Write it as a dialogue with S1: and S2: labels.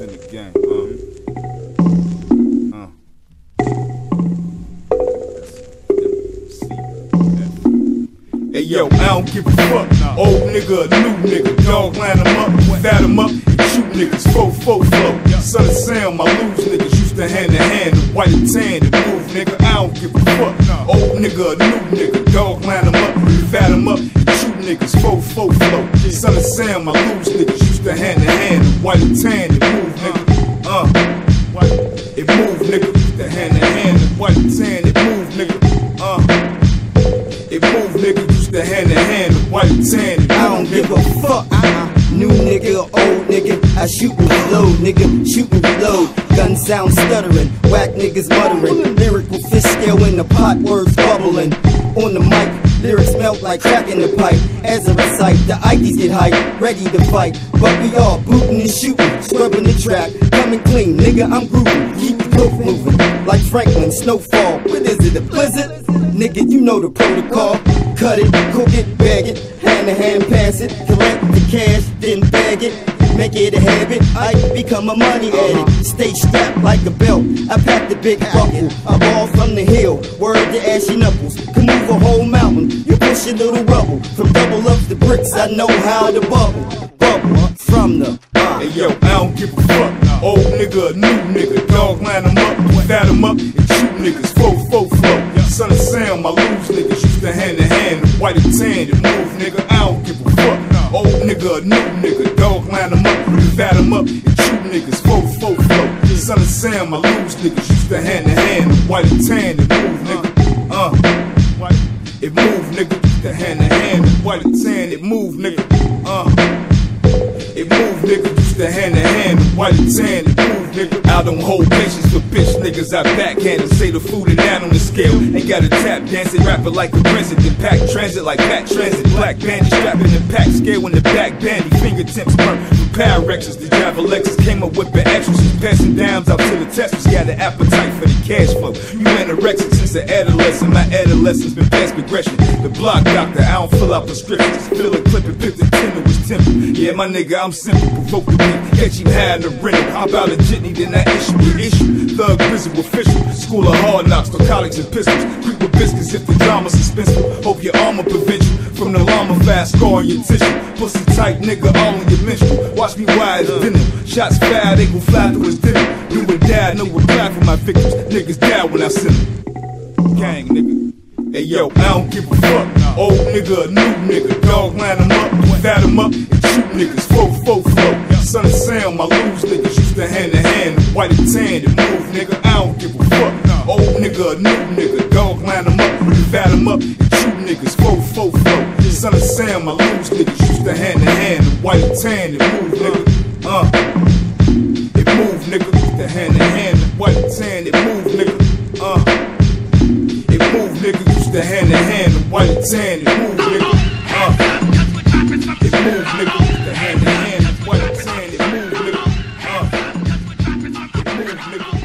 S1: in the game. Uh. Hey yo, I don't give a fuck. Old nigga, new nigga. Dog line them up, fat them up, shoot niggas. Fo fo flow. Son of Sam, my lose niggas used to hand to hand, the white and tan, the move nigga. I don't give a fuck. Old nigga, new nigga. Dog line them up, fat them up, niggas. Fo fo flow. Son of Sam, my lose niggas used to hand to hand, white and tan, the move nigga. Uh. It move, nigga. Used to hand to hand, white and tan, it move, nigga. Uh. It move, nigga. Used to hand to hand, white and tan,
S2: I don't give a fuck. Uh-uh. New nigga, old nigga, I shoot and reload, nigga, shoot and reload. Gun sound stuttering, whack niggas muttering. Lyrical fish scale in the pot, words bubbling. On the mic, lyrics melt like crack in the pipe. As I recite, the IDs get hype, ready to fight. But we all booting and shooting, scrubbing the track, coming clean, nigga, I'm grooving. Keep the coke moving, like Franklin, snowfall. What is it, a blizzard? Nigga, you know the protocol. Cut it, cook it, bag it, hand to hand pass it, collect the cash, then bag it. Make it a habit, I become a money addict. Stay strapped like a belt. I pack the big buckle. I ball from the hill, word to ashy knuckles. Can move a whole mountain. You push a little rubble. From double up the bricks, I know how to bubble. Bubble from the. bottom.
S1: Hey yo, I don't give a fuck. Old nigga, new nigga. Dog line them up, fat them up, and shoot niggas. Fo fo flow. Son of Sam, I lose niggas used to hand to hand, the white and tan, it move, nigga. I don't give a fuck. Old nigga, new nigga. Line them up, fat them up, and shoot niggas. Fo fo flow. Son of Sam, my lose niggas used to hand to hand, white and tan, it move, nigga. Uh. It move, nigga. The hand to hand, white and tan, it move, nigga. Uh. It move, nigga. Used to hand to hand, white and tan, it move, nigga. I don't hold patience for bitch niggas. I backhand and say the food and down on the scale. Ain't got a tap dancing rapper like a president. Pack transit like Pat Transit. Black bandit strapping the pack scale in the back bandy. Fingertips burnt from Pyrexes. The driver Lexus came up with the extras. Passing downs out to the testers. Got an appetite for the cash flow. You anorexic since the adolescent. My adolescence been past progression. The block doctor, I don't fill out prescriptions. Fill a clip and pick the tender was temple. Yeah, my nigga, I'm simple. Provoke the beat. Catch him high in the rental. How about a jitney? Then I issue the issue. Thug prison official. School of hard knocks. College and pistols. Creep with biscuits if the drama's suspenseful. Hope your armor prevent you from the llama fast scar on your tissue. Pussy tight nigga all in your menstrual. Watch me wide as denim. Shots fired, they gon' fly through his dinner. You and dad, no reply for my victims. Niggas die when I send them. Gang, nigga. Hey yo, I don't give a fuck. Old nigga, new nigga. Dog line them up, fat them up, and shoot niggas. Fo fo flow. Son of Sam, my lose niggas used to hand to hand, white and tan, it move, nigga. I don't give a fuck. Old nigga, new nigga. Dog line them up, fat them up, Son of Sam, my lose niggas used to hand to hand. White tan, it move, nigga. Uh, it move, nigga. The hand to hand, white tan, it move, nigga. Uh, it move, nigga. Used to hand to hand, white tan, it move, nigga. Uh, it move, nigga. Used to hand to hand, white tan, it move, nigga. Uh, it move, nigga.